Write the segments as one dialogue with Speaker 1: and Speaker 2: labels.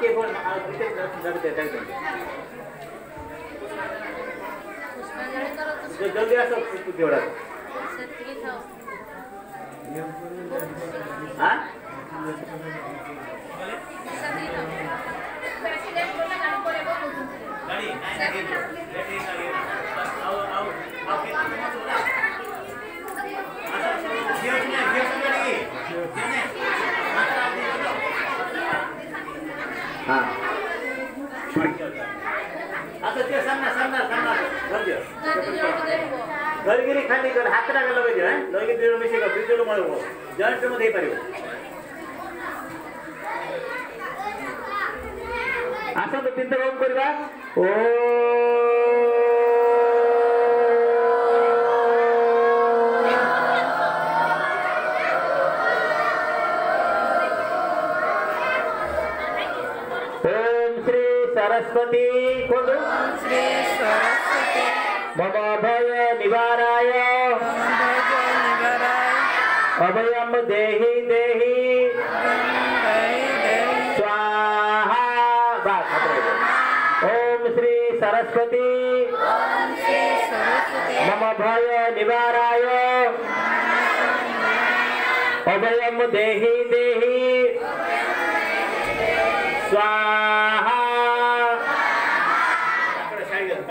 Speaker 1: କିଏ ଫୋନ୍ ଆଉ ଟିକେ ଜଲ୍ଦି ଦେ ଜଲ୍ଦି ଦେ।
Speaker 2: ପୁଷ୍ପାଞ୍ଜଳି କର
Speaker 1: হ্যাঁ। আচ্ছা তে সামনে
Speaker 2: সামনে সামনে। ধরજો ধরিগিরি
Speaker 1: খালি ধর হাতটা আগে লগে যাও হ্যাঁ? লগে দিয়ে মিশে গো দুই জলো মারবো জয়েন্টের মধ্যে এই পারিব। আসো তো করবা। ও सरस्वती
Speaker 3: सरस्वती।
Speaker 1: मम भय निवाराय। अभयम देहि देहि। स्वाहा। ओम श्री सरस्वती
Speaker 3: श्री सरस्वती।
Speaker 1: मम भय निवाराय। अभयम देहि देहि। स्वाहा।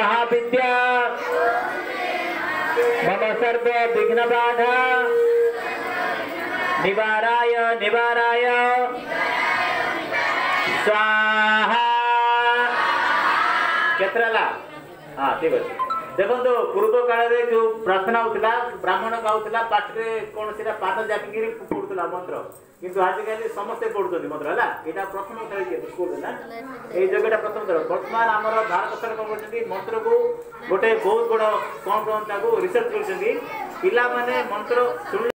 Speaker 1: महाविद्या। मम सर्व विघ्न बाधा निवाराय निवाराय। स्वाहा। केतराला हाँ ठीक है ଦେଖନ୍ତୁ ପୂର୍ବ କାଳରେ ଯୋଉ ପ୍ରାର୍ଥନା ହଉଥିଲା ବ୍ରାହ୍ମଣ ଗାଉଥିଲା ପାଟିରେ କଣ ସେଟା ପାଦ ଜାକିକିରି ପଡୁଥିଲା ମନ୍ତ୍ର କିନ୍ତୁ ଆଜିକାଲି ସମସ୍ତେ ପଢୁଛନ୍ତି ମନ୍ତ୍ର ହେଲା ଏଇଟା ପ୍ରଥମ ଥର ଇଏ ସ୍କୁଲ ନା ଏଇ ଯୋଗଟା ପ୍ରଥମ ଥର ବର୍ତ୍ତମାନ ଆମର ଭାରତ ସରକାର କଣ କରୁଛନ୍ତି ମନ୍ତ୍ରକୁ ଗୋଟେ ବହୁତ ବଡ କଣ କହନ୍ତି ତାକୁ ରିସର୍ଚ୍ଚ କରୁଛନ୍ତି ପିଲାମାନେ ମନ୍ତ୍ର ଶୁଣିଲେ